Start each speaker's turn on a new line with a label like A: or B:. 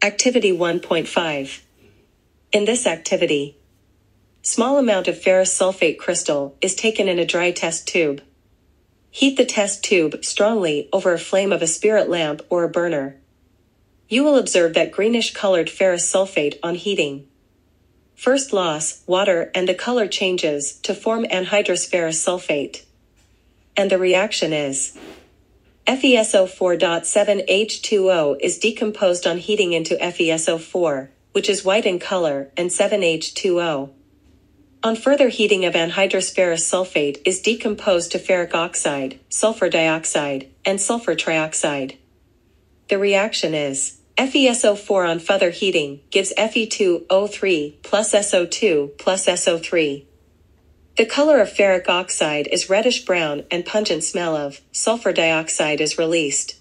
A: Activity 1.5. In this activity, small amount of ferrous sulfate crystal is taken in a dry test tube. Heat the test tube strongly over a flame of a spirit lamp or a burner. You will observe that greenish colored ferrous sulfate on heating. First loss, water and the color changes to form anhydrous ferrous sulfate. And the reaction is FeSO4.7H2O is decomposed on heating into FeSO4, which is white in color, and 7H2O. On further heating of anhydrous ferrous sulfate is decomposed to ferric oxide, sulfur dioxide, and sulfur trioxide. The reaction is FeSO4 on further heating gives Fe2O3 plus SO2 plus SO3. The color of ferric oxide is reddish brown and pungent smell of sulfur dioxide is released.